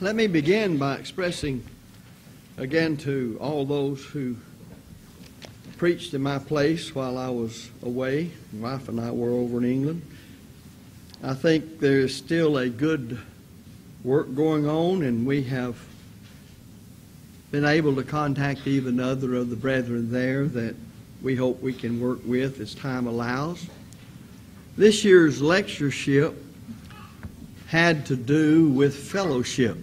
Let me begin by expressing again to all those who preached in my place while I was away. My wife and I were over in England. I think there is still a good work going on, and we have been able to contact even other of the brethren there that we hope we can work with as time allows. This year's lectureship had to do with fellowship.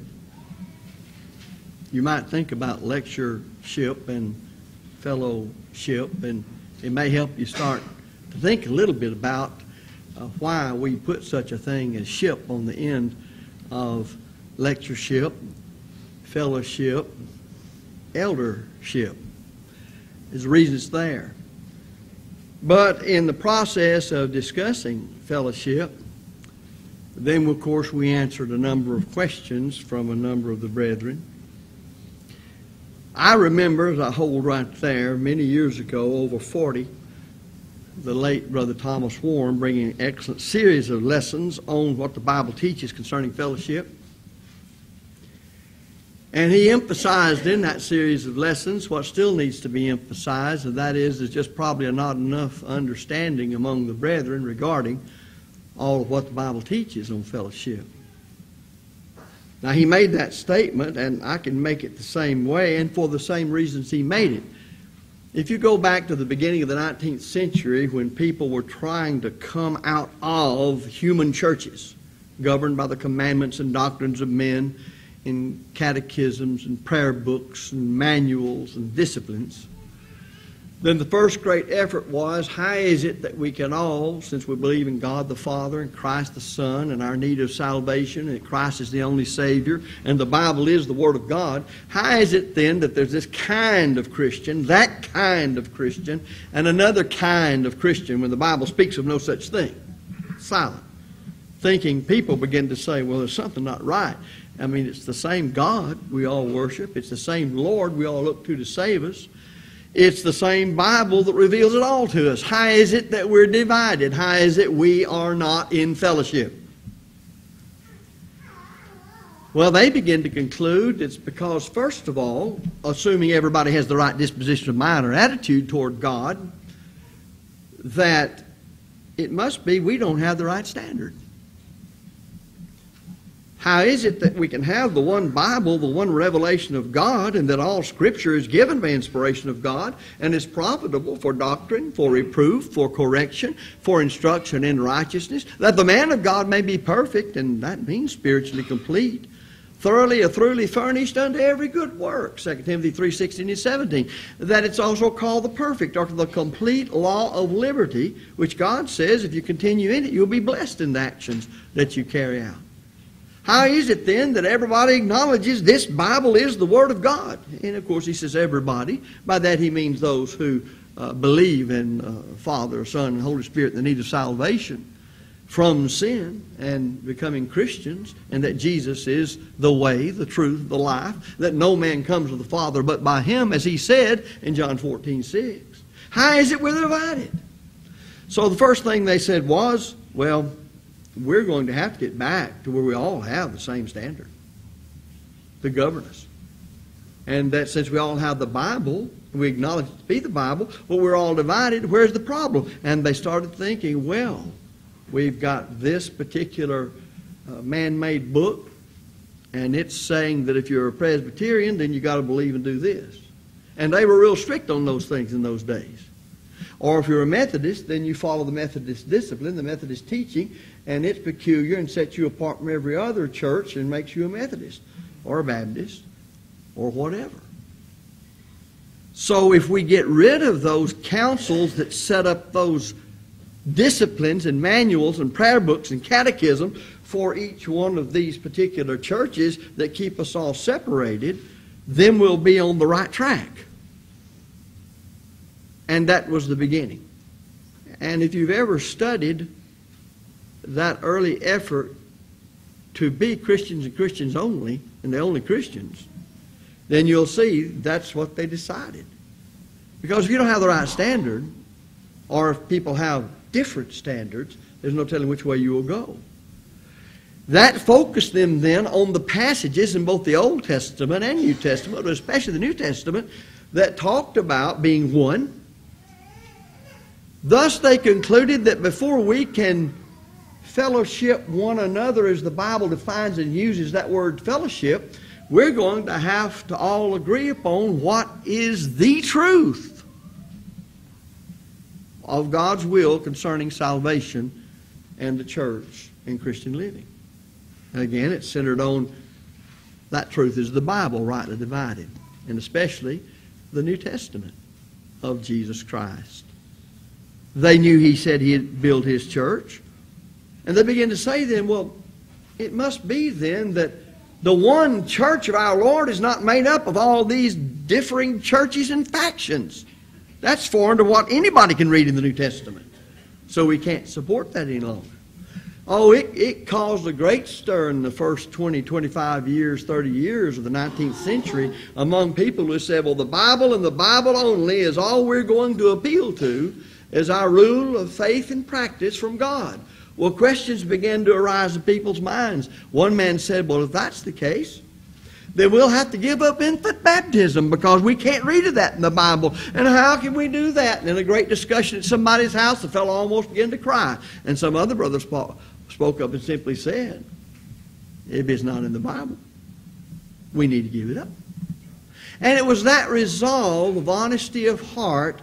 You might think about lectureship and fellowship, and it may help you start to think a little bit about uh, why we put such a thing as ship on the end of lectureship, fellowship, eldership. There's reasons there. But in the process of discussing fellowship, then of course we answered a number of questions from a number of the brethren. I remember, as I hold right there, many years ago, over 40, the late Brother Thomas Warren bringing an excellent series of lessons on what the Bible teaches concerning fellowship. And he emphasized in that series of lessons what still needs to be emphasized, and that is there's just probably not enough understanding among the brethren regarding all of what the Bible teaches on fellowship. Now, he made that statement, and I can make it the same way, and for the same reasons he made it. If you go back to the beginning of the 19th century when people were trying to come out of human churches governed by the commandments and doctrines of men, in catechisms and prayer books and manuals and disciplines, then the first great effort was how is it that we can all, since we believe in God the Father and Christ the Son and our need of salvation and Christ is the only Savior and the Bible is the Word of God, how is it then that there's this kind of Christian, that kind of Christian, and another kind of Christian when the Bible speaks of no such thing? Silent. Thinking people begin to say, well, there's something not right. I mean, it's the same God we all worship. It's the same Lord we all look to to save us. It's the same Bible that reveals it all to us. How is it that we're divided? How is it we are not in fellowship? Well, they begin to conclude it's because, first of all, assuming everybody has the right disposition of mind or attitude toward God, that it must be we don't have the right standard. How is it that we can have the one Bible, the one revelation of God, and that all Scripture is given by inspiration of God and is profitable for doctrine, for reproof, for correction, for instruction in righteousness, that the man of God may be perfect, and that means spiritually complete, thoroughly or thoroughly furnished unto every good work, 2 Timothy 3 16 and 17. That it's also called the perfect, or the complete law of liberty, which God says if you continue in it, you'll be blessed in the actions that you carry out. How is it then that everybody acknowledges this Bible is the Word of God? And of course, he says everybody. By that, he means those who uh, believe in uh, Father, Son, and Holy Spirit the need of salvation from sin and becoming Christians, and that Jesus is the way, the truth, the life, that no man comes to the Father but by him, as he said in John 14 6. How is it we're divided? So the first thing they said was, well, we're going to have to get back to where we all have the same standard to govern us. And that since we all have the Bible, we acknowledge it to be the Bible, but we're all divided, where's the problem? And they started thinking, well, we've got this particular uh, man made book, and it's saying that if you're a Presbyterian, then you've got to believe and do this. And they were real strict on those things in those days. Or if you're a Methodist, then you follow the Methodist discipline, the Methodist teaching, and it's peculiar and sets you apart from every other church and makes you a Methodist or a Baptist or whatever. So if we get rid of those councils that set up those disciplines and manuals and prayer books and catechism for each one of these particular churches that keep us all separated, then we'll be on the right track. And that was the beginning. And if you've ever studied that early effort to be Christians and Christians only, and the only Christians, then you'll see that's what they decided. Because if you don't have the right standard, or if people have different standards, there's no telling which way you will go. That focused them then on the passages in both the Old Testament and New Testament, but especially the New Testament, that talked about being one. Thus, they concluded that before we can fellowship one another as the Bible defines and uses that word fellowship, we're going to have to all agree upon what is the truth of God's will concerning salvation and the church and Christian living. And again, it's centered on that truth is the Bible rightly divided, and especially the New Testament of Jesus Christ. They knew he said he'd build his church. And they began to say then, well, it must be then that the one church of our Lord is not made up of all these differing churches and factions. That's foreign to what anybody can read in the New Testament. So we can't support that any longer. Oh, it, it caused a great stir in the first 20, 25 years, 30 years of the 19th century among people who said, well, the Bible and the Bible only is all we're going to appeal to as our rule of faith and practice from God. Well, questions began to arise in people's minds. One man said, well, if that's the case, then we'll have to give up infant baptism because we can't read of that in the Bible. And how can we do that? And in a great discussion at somebody's house, the fellow almost began to cry. And some other brother spoke up and simply said, if it's not in the Bible, we need to give it up. And it was that resolve of honesty of heart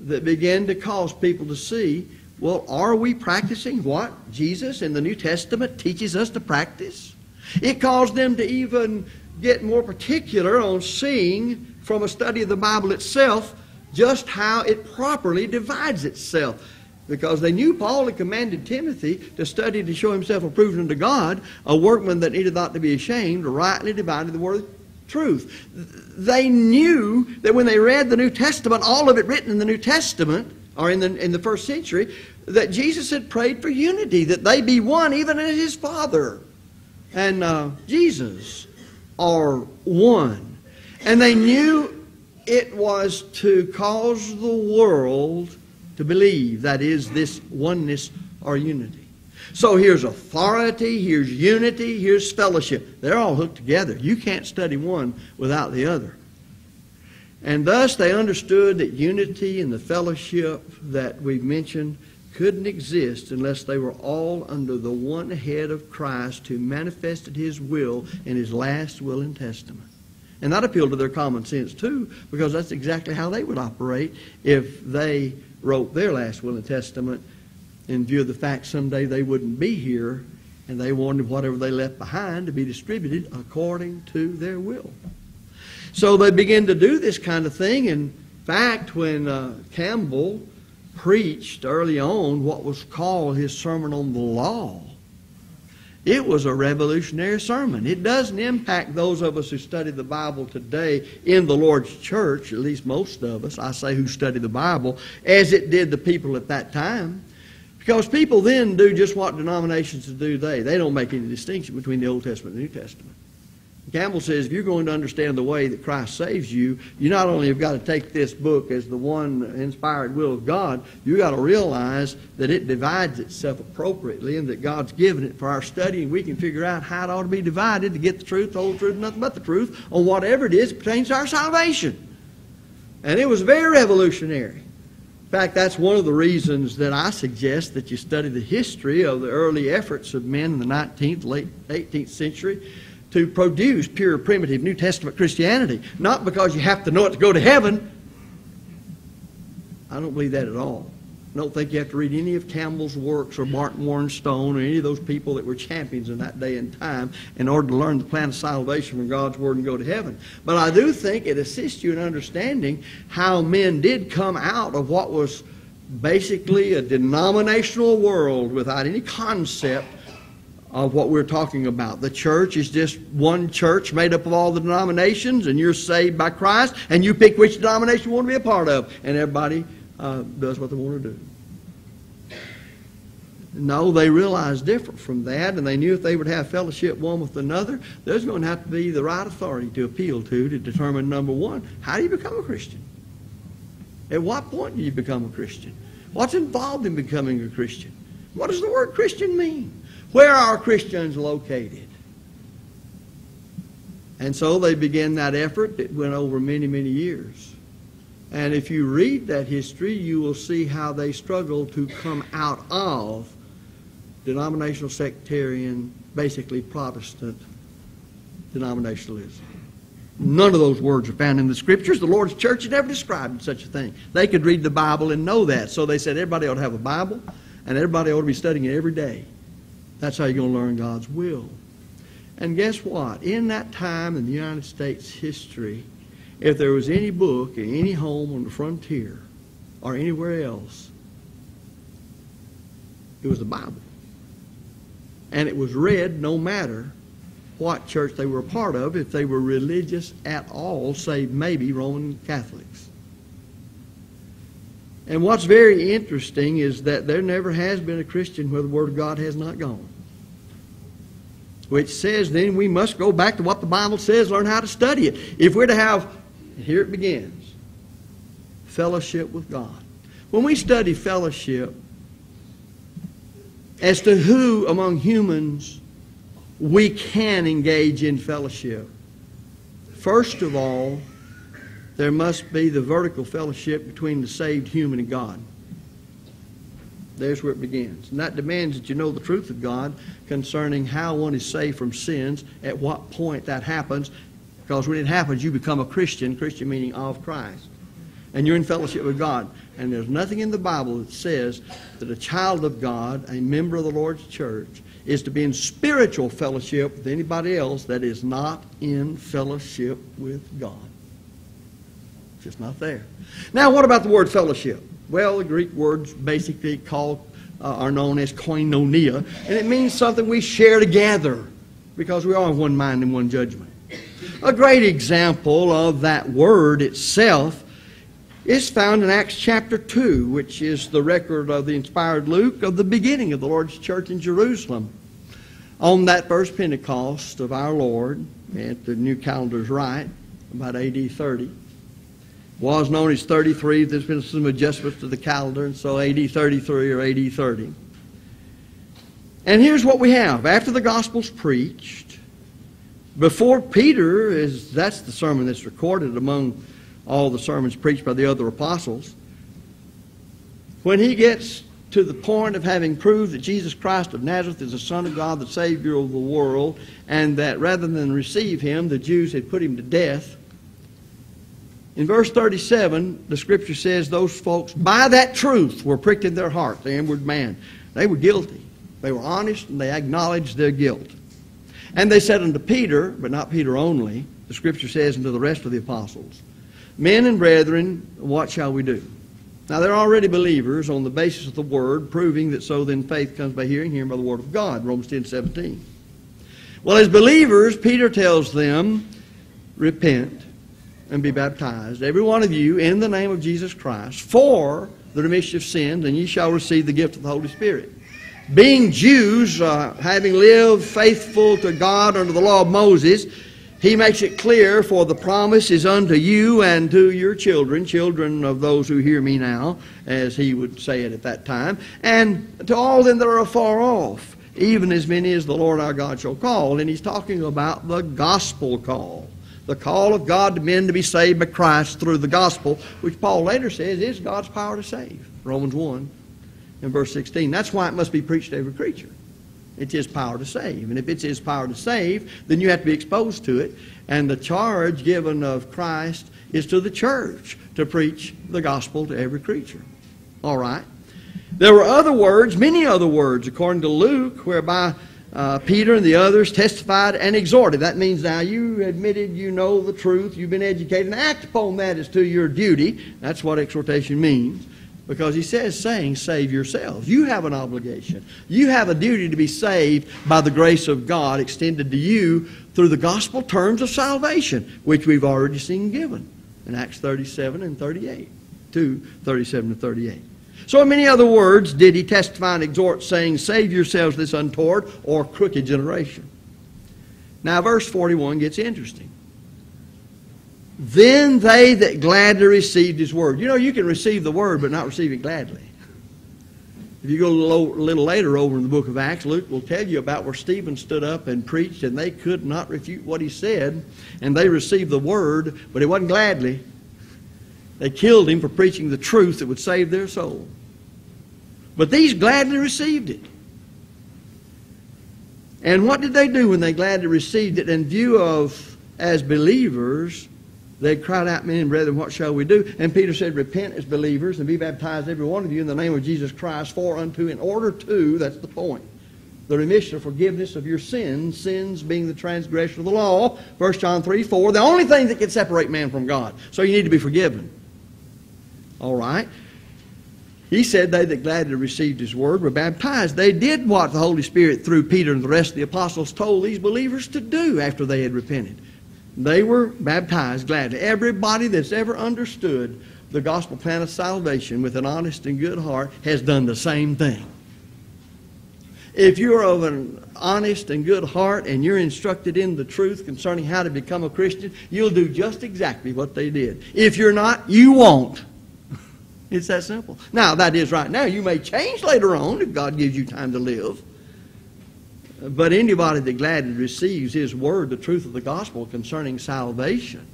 that began to cause people to see well, are we practicing what Jesus in the New Testament teaches us to practice? It caused them to even get more particular on seeing from a study of the Bible itself just how it properly divides itself because they knew Paul had commanded Timothy to study to show himself approved unto God, a workman that needed not to be ashamed, rightly divided the word truth. They knew that when they read the New Testament, all of it written in the New Testament, or in the, in the first century, that Jesus had prayed for unity, that they be one, even as his Father and uh, Jesus are one. And they knew it was to cause the world to believe. That is, this oneness or unity. So here's authority, here's unity, here's fellowship. They're all hooked together. You can't study one without the other. And thus they understood that unity and the fellowship that we've mentioned couldn't exist unless they were all under the one head of Christ who manifested his will in his last will and testament. And that appealed to their common sense too, because that's exactly how they would operate if they wrote their last will and testament in view of the fact someday they wouldn't be here and they wanted whatever they left behind to be distributed according to their will. So they began to do this kind of thing. In fact, when uh, Campbell preached early on what was called his Sermon on the Law, it was a revolutionary sermon. It doesn't impact those of us who study the Bible today in the Lord's church, at least most of us, I say who study the Bible, as it did the people at that time. Because people then do just what denominations do they. They don't make any distinction between the Old Testament and the New Testament. Campbell says if you're going to understand the way that Christ saves you, you not only have got to take this book as the one inspired will of God, you've got to realize that it divides itself appropriately and that God's given it for our study and we can figure out how it ought to be divided to get the truth, the whole truth, nothing but the truth on whatever it is that pertains to our salvation. And it was very revolutionary. In fact, that's one of the reasons that I suggest that you study the history of the early efforts of men in the 19th, late 18th century to produce pure, primitive New Testament Christianity. Not because you have to know it to go to heaven. I don't believe that at all. I don't think you have to read any of Campbell's works or Barton Warren Stone or any of those people that were champions in that day and time in order to learn the plan of salvation from God's Word and go to heaven. But I do think it assists you in understanding how men did come out of what was basically a denominational world without any concept of what we're talking about. The church is just one church made up of all the denominations, and you're saved by Christ, and you pick which denomination you want to be a part of, and everybody uh, does what they want to do. No, they realized different from that, and they knew if they would have fellowship one with another, there's going to have to be the right authority to appeal to to determine, number one, how do you become a Christian? At what point do you become a Christian? What's involved in becoming a Christian? What does the word Christian mean? Where are Christians located? And so they began that effort that went over many, many years. And if you read that history, you will see how they struggled to come out of denominational sectarian, basically Protestant denominationalism. None of those words are found in the scriptures. The Lord's church had never described such a thing. They could read the Bible and know that. So they said everybody ought to have a Bible and everybody ought to be studying it every day. That's how you're going to learn God's will. And guess what? In that time in the United States history, if there was any book in any home on the frontier or anywhere else, it was the Bible. And it was read no matter what church they were a part of, if they were religious at all, save maybe Roman Catholics. And what's very interesting is that there never has been a Christian where the Word of God has not gone. Which says then we must go back to what the Bible says, learn how to study it. If we're to have, here it begins, fellowship with God. When we study fellowship, as to who among humans we can engage in fellowship. First of all, there must be the vertical fellowship between the saved human and God. There's where it begins. And that demands that you know the truth of God concerning how one is saved from sins, at what point that happens. Because when it happens, you become a Christian, Christian meaning of Christ. And you're in fellowship with God. And there's nothing in the Bible that says that a child of God, a member of the Lord's church, is to be in spiritual fellowship with anybody else that is not in fellowship with God. It's just not there. Now, what about the word fellowship? Well, the Greek words basically called uh, are known as koinonia, and it means something we share together because we are one mind and one judgment. A great example of that word itself is found in Acts chapter 2, which is the record of the inspired Luke of the beginning of the Lord's church in Jerusalem. On that first Pentecost of our Lord, at the new calendar's right, about AD 30, was known as 33. There's been some adjustments to the calendar, and so AD 33 or AD 30. And here's what we have. After the gospel's preached, before Peter is that's the sermon that's recorded among all the sermons preached by the other apostles. When he gets to the point of having proved that Jesus Christ of Nazareth is the Son of God, the Savior of the world, and that rather than receive him, the Jews had put him to death. In verse 37, the scripture says those folks, by that truth, were pricked in their heart, the inward man. They were guilty. They were honest, and they acknowledged their guilt. And they said unto Peter, but not Peter only, the scripture says unto the rest of the apostles, Men and brethren, what shall we do? Now, they're already believers on the basis of the Word, proving that so then faith comes by hearing, hearing by the Word of God, Romans 10 17. Well, as believers, Peter tells them, repent and be baptized, every one of you, in the name of Jesus Christ, for the remission of sins, and ye shall receive the gift of the Holy Spirit. Being Jews, uh, having lived faithful to God under the law of Moses, he makes it clear, for the promise is unto you and to your children, children of those who hear me now, as he would say it at that time, and to all them that are afar off, even as many as the Lord our God shall call. And he's talking about the gospel call. The call of God to men to be saved by Christ through the gospel, which Paul later says is God's power to save. Romans 1 and verse 16. That's why it must be preached to every creature. It's His power to save. And if it's His power to save, then you have to be exposed to it. And the charge given of Christ is to the church to preach the gospel to every creature. All right? There were other words, many other words, according to Luke, whereby uh, Peter and the others testified and exhorted. That means now you admitted you know the truth, you've been educated, and act upon that as to your duty. That's what exhortation means. Because he says, saying, save yourselves. You have an obligation. You have a duty to be saved by the grace of God extended to you through the gospel terms of salvation, which we've already seen given in Acts 37 and 38. 2, 37 and 38. So, in many other words, did he testify and exhort, saying, Save yourselves this untoward or crooked generation. Now, verse 41 gets interesting. Then they that gladly received his word. You know, you can receive the word but not receive it gladly. If you go a little, a little, later over in the book of Acts, Luke will tell you about where Stephen stood up and preached, and they could not refute what he said, and they received the word, but it wasn't gladly. They killed him for preaching the truth that would save their soul. But these gladly received it. And what did they do when they gladly received it in view of, as believers, they cried out, Men and brethren, what shall we do? And Peter said, Repent as believers and be baptized, every one of you, in the name of Jesus Christ, for unto, in order to, that's the point, the remission of forgiveness of your sins, sins being the transgression of the law. 1 John 3 4, the only thing that can separate man from God. So you need to be forgiven. All right? He said they that gladly received his word were baptized. They did what the Holy Spirit, through Peter and the rest of the apostles, told these believers to do after they had repented. They were baptized gladly. Everybody that's ever understood the gospel plan of salvation with an honest and good heart has done the same thing. If you're of an honest and good heart and you're instructed in the truth concerning how to become a Christian, you'll do just exactly what they did. If you're not, you won't. It's that simple. Now, that is right now. You may change later on if God gives you time to live. But anybody that gladly receives His word, the truth of the gospel concerning salvation,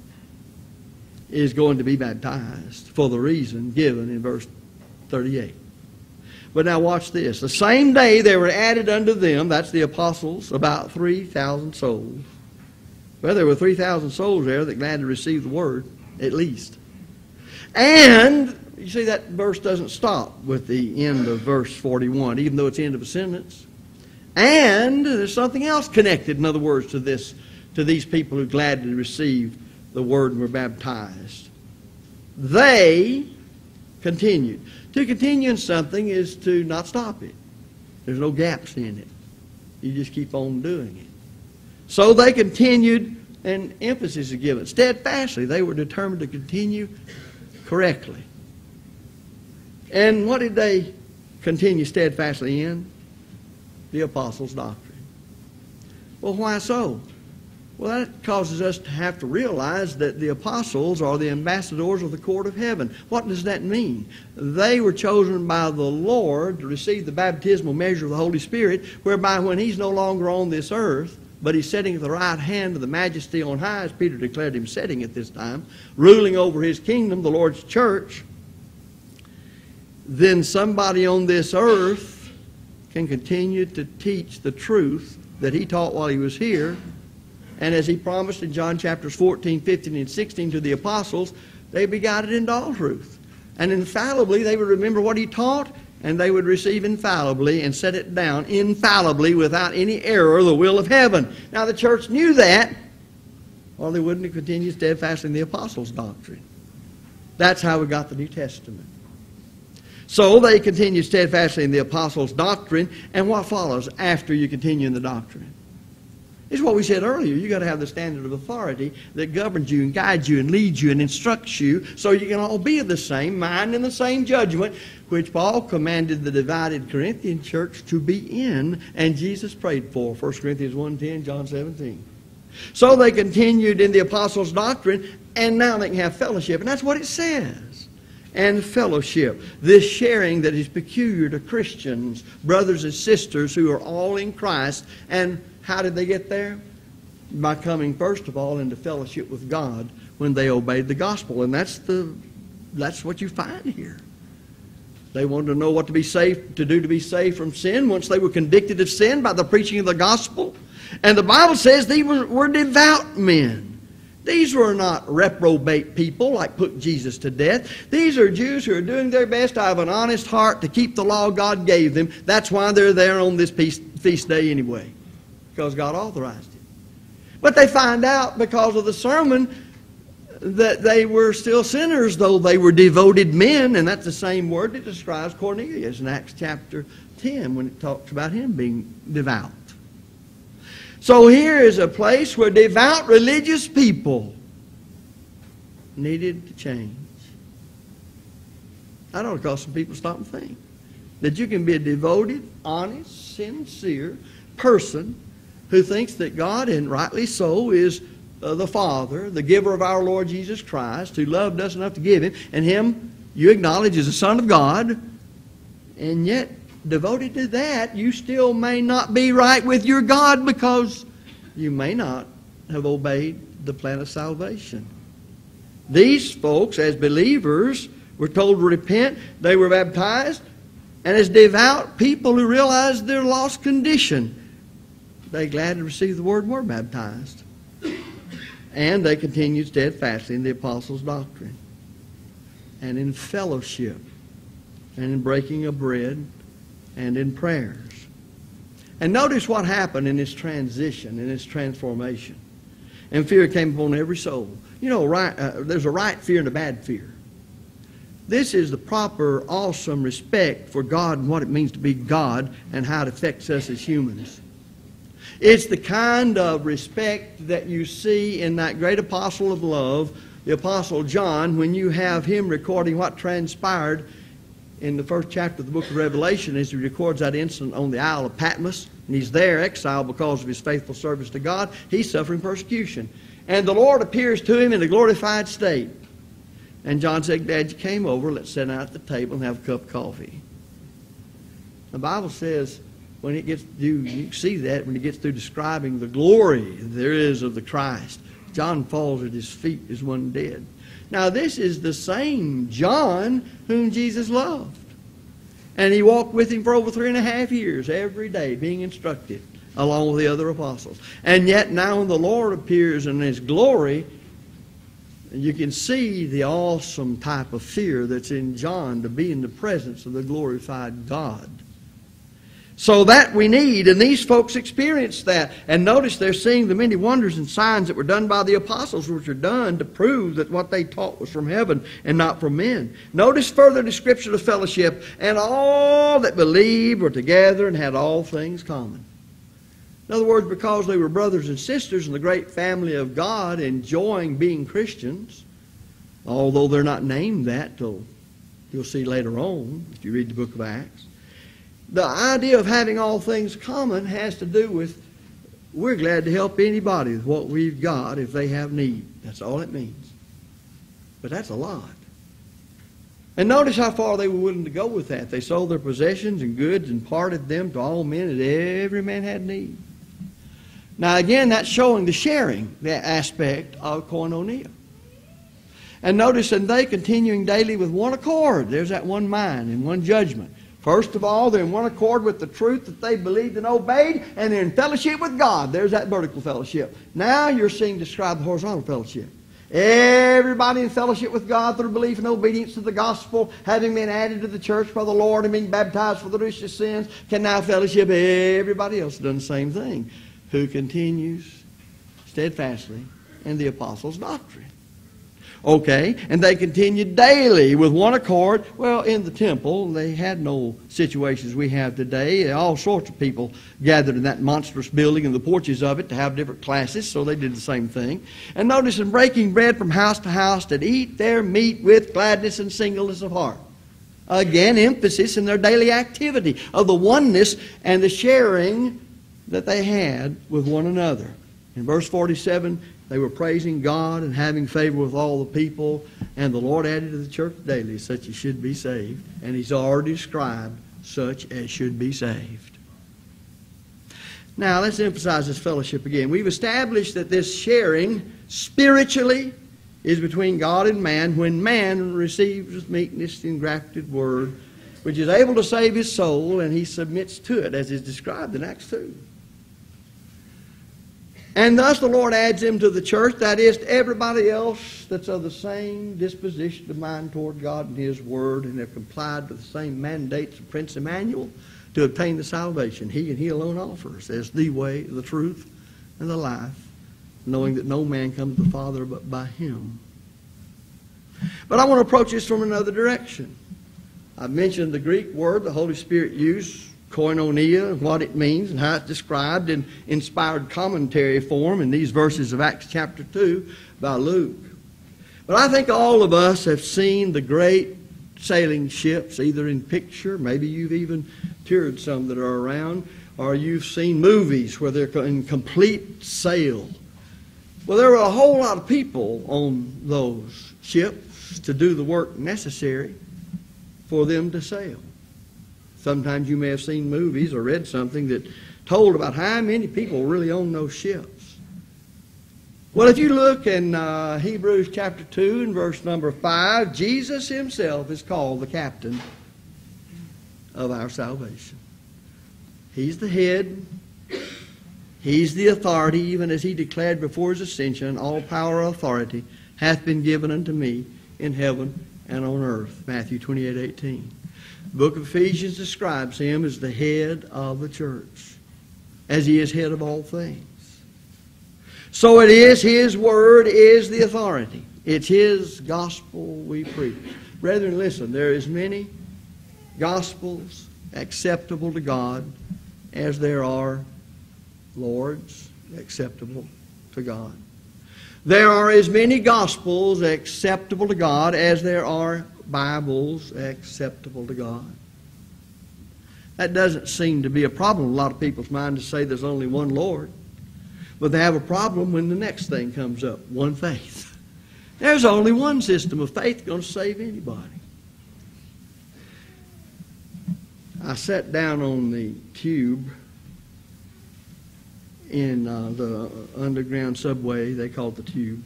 is going to be baptized for the reason given in verse 38. But now watch this. The same day there were added unto them, that's the apostles, about 3,000 souls. Well, there were 3,000 souls there that gladly received the word, at least. And you see, that verse doesn't stop with the end of verse 41, even though it's the end of a sentence. And there's something else connected, in other words, to this, to these people who gladly received the word and were baptized. They continued. To continue in something is to not stop it. There's no gaps in it. You just keep on doing it. So they continued, and emphasis is given. Steadfastly, they were determined to continue correctly. And what did they continue steadfastly in? The apostles' doctrine. Well, why so? Well, that causes us to have to realize that the apostles are the ambassadors of the court of heaven. What does that mean? They were chosen by the Lord to receive the baptismal measure of the Holy Spirit, whereby when He's no longer on this earth, but He's sitting at the right hand of the majesty on high, as Peter declared Him sitting at this time, ruling over His kingdom, the Lord's church, then somebody on this earth can continue to teach the truth that he taught while he was here. And as he promised in John chapters 14, 15, and 16 to the apostles, they be guided into all truth. And infallibly, they would remember what he taught, and they would receive infallibly and set it down infallibly without any error the will of heaven. Now, the church knew that, or they wouldn't have continued steadfastly in the apostles' doctrine. That's how we got the New Testament. So they continue steadfastly in the apostles' doctrine. And what follows after you continue in the doctrine? It's what we said earlier. You've got to have the standard of authority that governs you and guides you and leads you and instructs you so you can all be of the same mind and the same judgment, which Paul commanded the divided Corinthian church to be in, and Jesus prayed for. 1 Corinthians 1.10, John 17. So they continued in the apostles' doctrine, and now they can have fellowship. And that's what it says and fellowship. This sharing that is peculiar to Christians, brothers and sisters who are all in Christ. And how did they get there? By coming, first of all, into fellowship with God when they obeyed the gospel. And that's, the, that's what you find here. They wanted to know what to be safe to do to be saved from sin once they were convicted of sin by the preaching of the gospel. And the Bible says they were, were devout men. These were not reprobate people like put Jesus to death. These are Jews who are doing their best to have an honest heart to keep the law God gave them. That's why they're there on this feast day anyway, because God authorized it. But they find out because of the sermon that they were still sinners, though they were devoted men, and that's the same word that describes Cornelius in Acts chapter 10 when it talks about him being devout. So here is a place where devout religious people needed to change. I don't because some people stop and think that you can be a devoted, honest, sincere person who thinks that God, and rightly so, is uh, the Father, the giver of our Lord Jesus Christ, who loved us enough to give Him, and Him you acknowledge as the Son of God, and yet devoted to that, you still may not be right with your God because you may not have obeyed the plan of salvation. These folks, as believers, were told to repent. They were baptized. And as devout people who realized their lost condition, they gladly received the word and were baptized. And they continued steadfastly in the apostles' doctrine and in fellowship and in breaking of bread and in prayers. And notice what happened in this transition, in this transformation. And fear came upon every soul. You know, right, uh, there's a right fear and a bad fear. This is the proper, awesome respect for God and what it means to be God and how it affects us as humans. It's the kind of respect that you see in that great apostle of love, the Apostle John, when you have him recording what transpired in the first chapter of the book of Revelation as he records that incident on the Isle of Patmos. And he's there exiled because of his faithful service to God. He's suffering persecution. And the Lord appears to him in a glorified state. And John said, Glad you came over. Let's sit down at the table and have a cup of coffee. The Bible says when it gets through, you see that when it gets through describing the glory there is of the Christ. John falls at his feet as one dead. Now, this is the same John whom Jesus loved. And he walked with him for over three and a half years, every day, being instructed, along with the other apostles. And yet, now when the Lord appears in his glory, you can see the awesome type of fear that's in John to be in the presence of the glorified God. So that we need, and these folks experienced that. And notice they're seeing the many wonders and signs that were done by the apostles, which are done to prove that what they taught was from heaven and not from men. Notice further description of fellowship, and all that believed were together and had all things common. In other words, because they were brothers and sisters in the great family of God, enjoying being Christians, although they're not named that till you'll see later on if you read the book of Acts the idea of having all things common has to do with we're glad to help anybody with what we've got if they have need. That's all it means. But that's a lot. And notice how far they were willing to go with that. They sold their possessions and goods and parted them to all men, and every man had need. Now, again, that's showing the sharing that aspect of koinonia. And notice, and they continuing daily with one accord. There's that one mind and one judgment. First of all, they're in one accord with the truth that they believed and obeyed, and they're in fellowship with God. There's that vertical fellowship. Now you're seeing described the horizontal fellowship. Everybody in fellowship with God through belief and obedience to the gospel, having been added to the church by the Lord and being baptized for the remission of sins, can now fellowship. Everybody else done the same thing, who continues steadfastly in the apostles' doctrine. Okay, and they continued daily with one accord. Well, in the temple, they had no situations we have today. All sorts of people gathered in that monstrous building and the porches of it to have different classes, so they did the same thing. And notice in breaking bread from house to house, to eat their meat with gladness and singleness of heart. Again, emphasis in their daily activity of the oneness and the sharing that they had with one another. In verse 47, they were praising God and having favor with all the people, and the Lord added to the church daily such as should be saved. And He's already described such as should be saved. Now, let's emphasize this fellowship again. We've established that this sharing spiritually is between God and man when man receives with meekness the engrafted word, which is able to save his soul, and he submits to it, as is described in Acts 2. And thus the Lord adds him to the church, that is, to everybody else that's of the same disposition of mind toward God and His Word and have complied with the same mandates of Prince Emmanuel to obtain the salvation He and He alone offers as the way, the truth, and the life, knowing that no man comes to the Father but by Him. But I want to approach this from another direction. I've mentioned the Greek word the Holy Spirit used koinonia, what it means, and how it's described in inspired commentary form in these verses of Acts chapter 2 by Luke. But I think all of us have seen the great sailing ships, either in picture, maybe you've even toured some that are around, or you've seen movies where they're in complete sail. Well, there were a whole lot of people on those ships to do the work necessary for them to sail Sometimes you may have seen movies or read something that told about how many people really own those ships. Well, if you look in uh, Hebrews chapter 2 and verse number 5, Jesus himself is called the captain of our salvation. He's the head. He's the authority, even as he declared before his ascension, all power and authority hath been given unto me in heaven and on earth. Matthew 28, 18. The book of Ephesians describes him as the head of the church, as he is head of all things. So it is his word is the authority. It's his gospel we preach. Brethren, listen, there is many gospels acceptable to God as there are lords acceptable to God. There are as many gospels acceptable to God as there are Bibles acceptable to God. That doesn't seem to be a problem in a lot of people's mind to say there's only one Lord. But they have a problem when the next thing comes up one faith. There's only one system of faith going to save anybody. I sat down on the tube in uh, the underground subway, they call it the tube,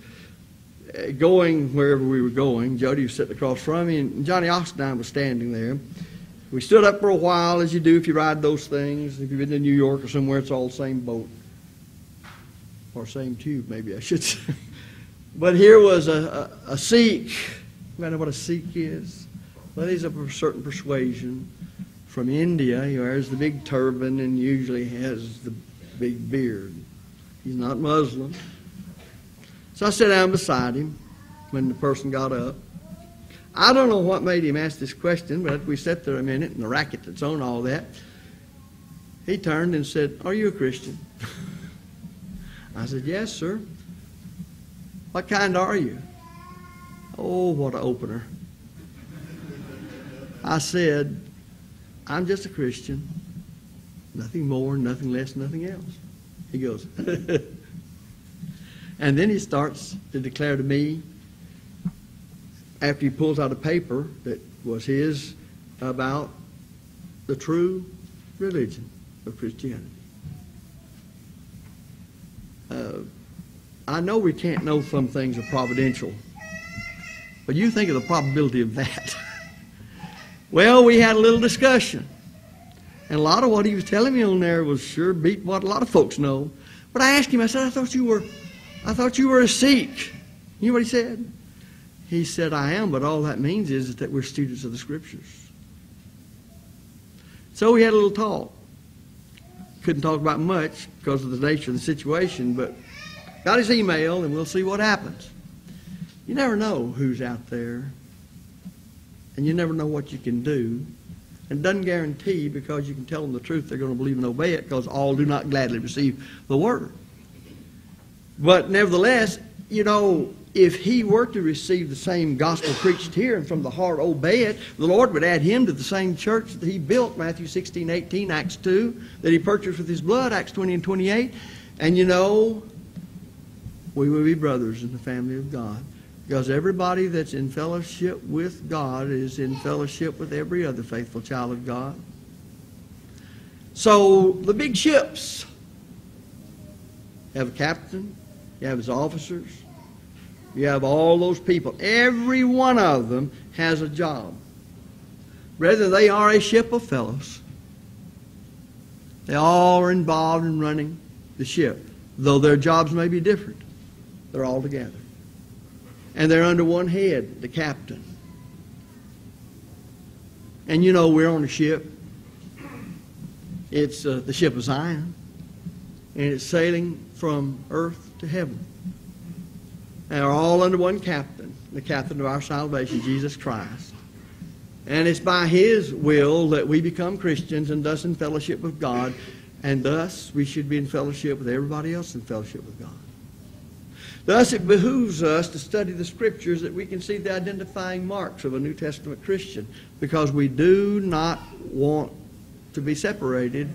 going wherever we were going. Jody was sitting across from me, and Johnny Oxendine was standing there. We stood up for a while, as you do if you ride those things. If you've been to New York or somewhere, it's all the same boat. Or same tube, maybe I should say. But here was a, a, a Sikh. You know what a Sikh is? Well, he's of a certain persuasion from India. He wears the big turban and usually has the big beard. He's not Muslim. So I sat down beside him when the person got up. I don't know what made him ask this question, but we sat there a minute and the racket that's on all that. He turned and said, Are you a Christian? I said, Yes, sir. What kind are you? Oh, what an opener. I said, I'm just a Christian. Nothing more, nothing less, nothing else. He goes, and then he starts to declare to me, after he pulls out a paper that was his about the true religion of Christianity. Uh, I know we can't know some things are providential, but you think of the probability of that. well, we had a little discussion. And a lot of what he was telling me on there was sure beat what a lot of folks know. But I asked him, I said, I thought you were, I thought you were a Sikh. You know what he said? He said, I am, but all that means is that we're students of the Scriptures. So we had a little talk. Couldn't talk about much because of the nature of the situation, but got his email and we'll see what happens. You never know who's out there, and you never know what you can do and doesn't guarantee because you can tell them the truth they're going to believe and obey it because all do not gladly receive the word. But nevertheless, you know, if he were to receive the same gospel preached here and from the heart obey it, the Lord would add him to the same church that he built, Matthew 16, 18, Acts 2, that he purchased with his blood, Acts 20 and 28. And you know, we will be brothers in the family of God. Because everybody that's in fellowship with God is in fellowship with every other faithful child of God. So the big ships have a captain, you have his officers, you have all those people. Every one of them has a job. Whether they are a ship of fellows, they all are involved in running the ship, though their jobs may be different. They're all together and they're under one head, the captain. And you know, we're on a ship. It's uh, the ship of Zion, and it's sailing from earth to heaven. And they're all under one captain, the captain of our salvation, Jesus Christ. And it's by His will that we become Christians and thus in fellowship with God, and thus we should be in fellowship with everybody else in fellowship with God. Thus, it behooves us to study the Scriptures that we can see the identifying marks of a New Testament Christian because we do not want to be separated,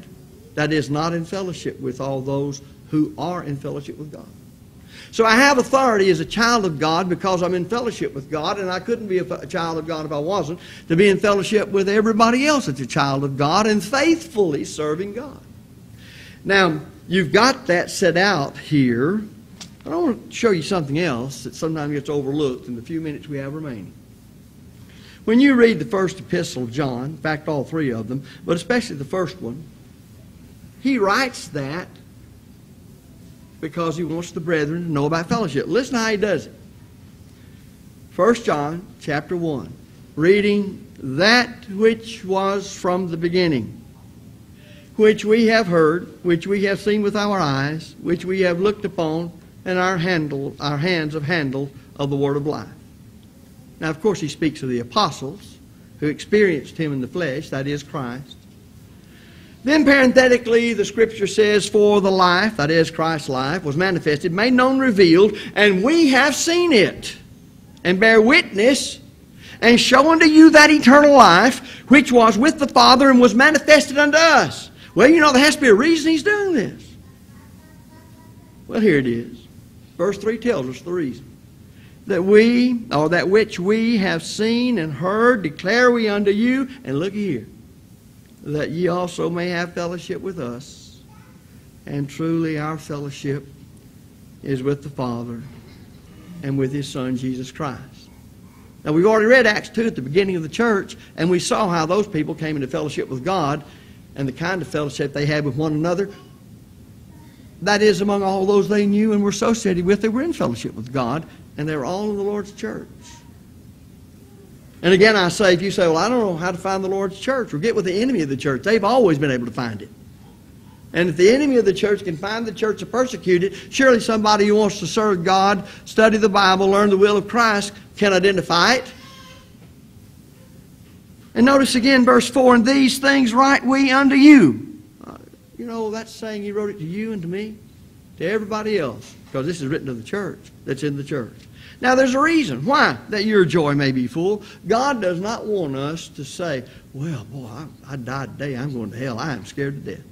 that is, not in fellowship with all those who are in fellowship with God. So I have authority as a child of God because I'm in fellowship with God, and I couldn't be a child of God if I wasn't, to be in fellowship with everybody else that's a child of God and faithfully serving God. Now, you've got that set out here. But I want to show you something else that sometimes gets overlooked in the few minutes we have remaining. When you read the first epistle of John, in fact, all three of them, but especially the first one, he writes that because he wants the brethren to know about fellowship. Listen how he does it. 1 John chapter 1, reading that which was from the beginning, which we have heard, which we have seen with our eyes, which we have looked upon, and our handle, our hands have handled of the word of life. Now, of course, he speaks of the apostles who experienced him in the flesh, that is Christ. Then, parenthetically, the scripture says, For the life, that is Christ's life, was manifested, made known, revealed, and we have seen it, and bear witness, and show unto you that eternal life, which was with the Father and was manifested unto us. Well, you know, there has to be a reason he's doing this. Well, here it is. Verse 3 tells us the reason. That we, or that which we have seen and heard, declare we unto you, and look here that ye also may have fellowship with us. And truly our fellowship is with the Father and with His Son, Jesus Christ. Now, we've already read Acts 2 at the beginning of the church, and we saw how those people came into fellowship with God and the kind of fellowship they had with one another. That is, among all those they knew and were associated with, they were in fellowship with God, and they were all in the Lord's church. And again, I say, if you say, well, I don't know how to find the Lord's church, or get with the enemy of the church, they've always been able to find it. And if the enemy of the church can find the church to persecute it, surely somebody who wants to serve God, study the Bible, learn the will of Christ, can identify it. And notice again, verse 4 And these things write we unto you. Uh, you know, that's saying he wrote it to you and to me, to everybody else, because this is written to the church that's in the church. Now, there's a reason why that your joy may be full. God does not want us to say, well, boy, I, I died today. I'm going to hell. I am scared to death.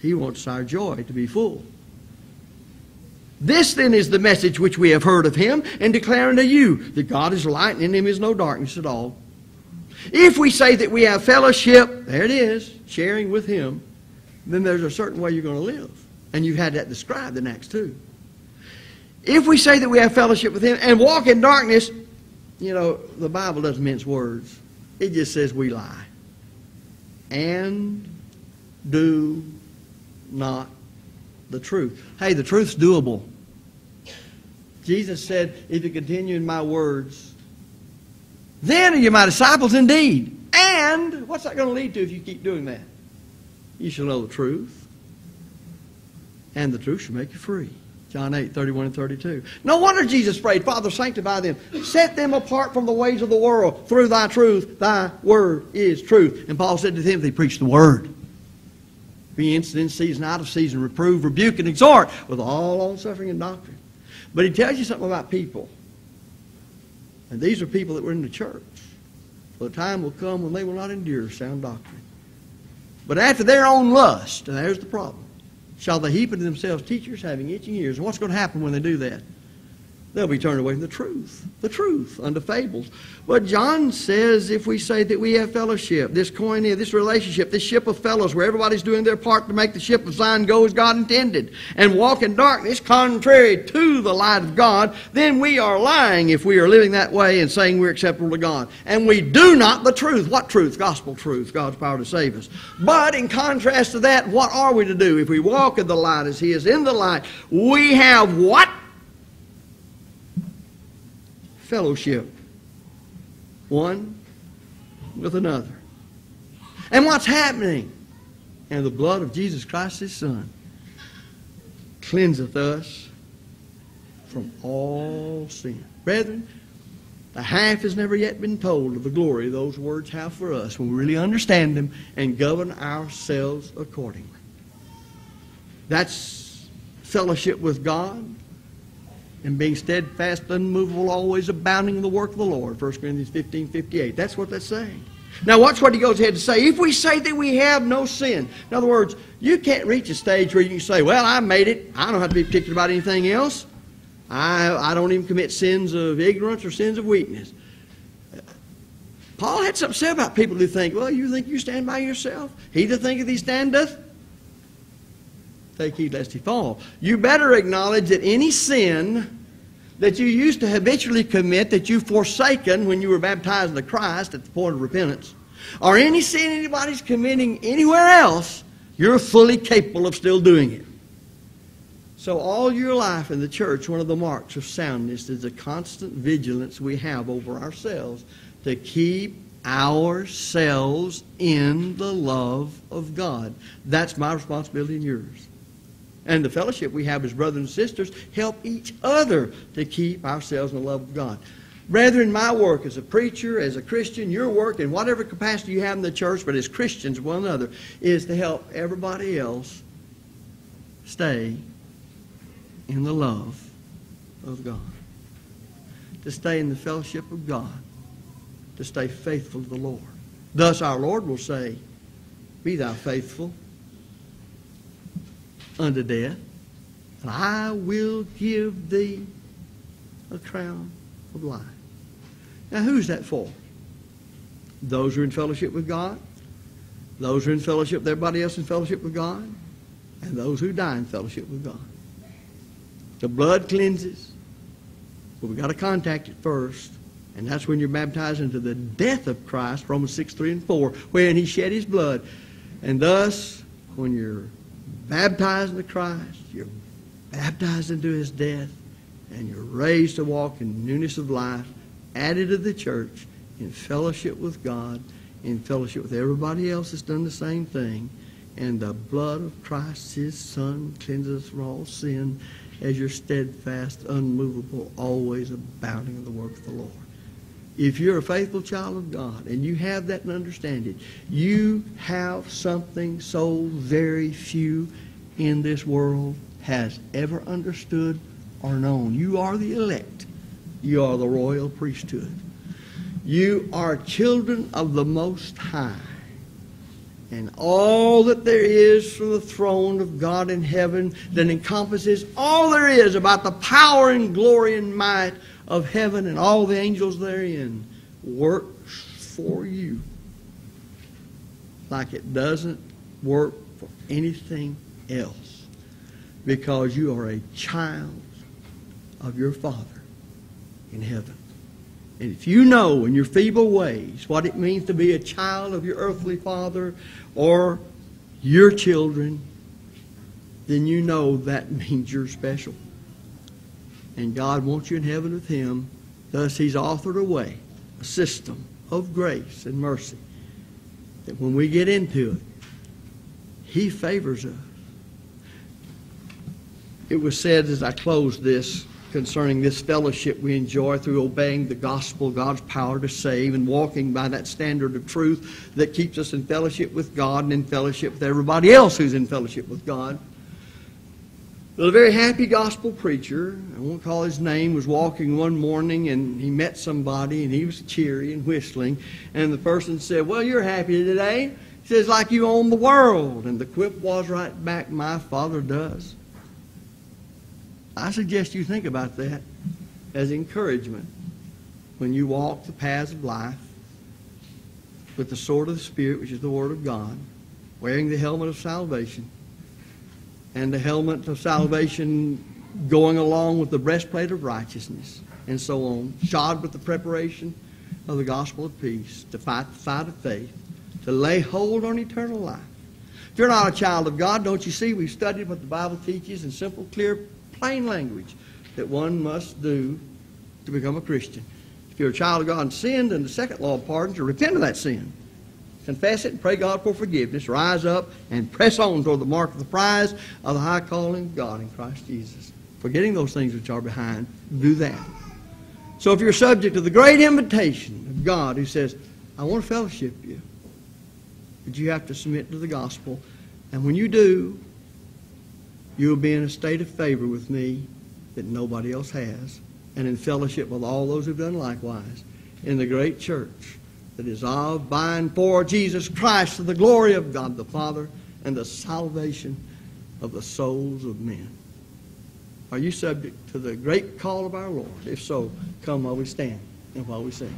He wants our joy to be full. This then is the message which we have heard of him and declare unto you that God is light and in him is no darkness at all. If we say that we have fellowship, there it is, sharing with him, then there's a certain way you're going to live. And you've had that described in Acts 2. If we say that we have fellowship with Him and walk in darkness, you know, the Bible doesn't mince words. It just says we lie. And do not the truth. Hey, the truth's doable. Jesus said, If you continue in my words, then are you my disciples indeed. And what's that going to lead to if you keep doing that? You shall know the truth, and the truth shall make you free. John 8, 31 and 32. No wonder Jesus prayed, Father, sanctify them. Set them apart from the ways of the world through thy truth. Thy word is truth. And Paul said to Timothy, preach the word. Be instant in season, out of season, reprove, rebuke, and exhort with all long suffering and doctrine. But he tells you something about people. And these are people that were in the church. For the time will come when they will not endure sound doctrine. But after their own lust, and there's the problem shall they heap unto themselves teachers having itching ears. And what's going to happen when they do that? They'll be turned away from the truth, the truth, unto fables. But John says if we say that we have fellowship, this koinonia, this relationship, this ship of fellows where everybody's doing their part to make the ship of Zion go as God intended, and walk in darkness contrary to the light of God, then we are lying if we are living that way and saying we're acceptable to God. And we do not the truth. What truth? Gospel truth, God's power to save us. But in contrast to that, what are we to do? If we walk in the light as He is in the light, we have what? Fellowship one with another. And what's happening? And the blood of Jesus Christ, his Son, cleanseth us from all sin. Brethren, the half has never yet been told of the glory those words have for us when we really understand them and govern ourselves accordingly. That's fellowship with God and being steadfast, unmovable, always abounding in the work of the Lord. 1 Corinthians 15, 58. That's what that's saying. Now watch what he goes ahead to say. If we say that we have no sin. In other words, you can't reach a stage where you can say, well, I made it. I don't have to be particular about anything else. I, I don't even commit sins of ignorance or sins of weakness. Paul had something to say about people who think, well, you think you stand by yourself? He that thinketh he standeth, take heed lest he fall. You better acknowledge that any sin that you used to habitually commit that you've forsaken when you were baptized into Christ at the point of repentance, or any sin anybody's committing anywhere else, you're fully capable of still doing it. So, all your life in the church, one of the marks of soundness is the constant vigilance we have over ourselves to keep ourselves in the love of God. That's my responsibility and yours. And the fellowship we have as brothers and sisters help each other to keep ourselves in the love of God. Brethren, my work as a preacher, as a Christian, your work in whatever capacity you have in the church, but as Christians, one another, is to help everybody else stay in the love of God. To stay in the fellowship of God. To stay faithful to the Lord. Thus our Lord will say, Be thou faithful unto death, and I will give thee a crown of life. Now, who's that for? Those who are in fellowship with God, those who are in fellowship with everybody else in fellowship with God, and those who die in fellowship with God. The blood cleanses, but we've got to contact it first. And that's when you're baptized into the death of Christ, Romans 6, 3 and 4, wherein he shed his blood. And thus, when you're baptized into Christ, you're baptized into his death, and you're raised to walk in newness of life, added to the church in fellowship with God, in fellowship with everybody else that's done the same thing. And the blood of Christ, his Son, cleanses us from all sin as you're steadfast, unmovable, always abounding in the work of the Lord. If you're a faithful child of God and you have that understanding, you have something so very few in this world has ever understood or known. You are the elect. You are the royal priesthood. You are children of the Most High. And all that there is from the throne of God in heaven that encompasses all there is about the power and glory and might of heaven and all the angels therein works for you like it doesn't work for anything else because you are a child of your Father in heaven. And if you know in your feeble ways what it means to be a child of your earthly father or your children, then you know that means you're special and God wants you in heaven with Him. Thus, He's authored a way, a system of grace and mercy that when we get into it, He favors us. It was said as I closed this concerning this fellowship we enjoy through obeying the gospel, God's power to save, and walking by that standard of truth that keeps us in fellowship with God and in fellowship with everybody else who's in fellowship with God. Well, a very happy gospel preacher, I won't call his name, was walking one morning and he met somebody and he was cheery and whistling. And the person said, Well, you're happy today. He says, Like you own the world. And the quip was right back, My father does. I suggest you think about that as encouragement when you walk the paths of life with the sword of the Spirit, which is the Word of God, wearing the helmet of salvation and the helmet of salvation going along with the breastplate of righteousness, and so on, shod with the preparation of the gospel of peace, to fight the fight of faith, to lay hold on eternal life. If you're not a child of God, don't you see we've studied what the Bible teaches in simple, clear, plain language that one must do to become a Christian. If you're a child of God and sinned, then the second law of pardon to repent of that sin confess it and pray God for forgiveness, rise up and press on toward the mark of the prize of the high calling of God in Christ Jesus. Forgetting those things which are behind, do that. So if you're subject to the great invitation of God who says, I want to fellowship you, but you have to submit to the gospel, and when you do, you'll be in a state of favor with me that nobody else has, and in fellowship with all those who've done likewise in the great church that is of, by, and for Jesus Christ to the glory of God the Father and the salvation of the souls of men. Are you subject to the great call of our Lord? If so, come while we stand and while we sing.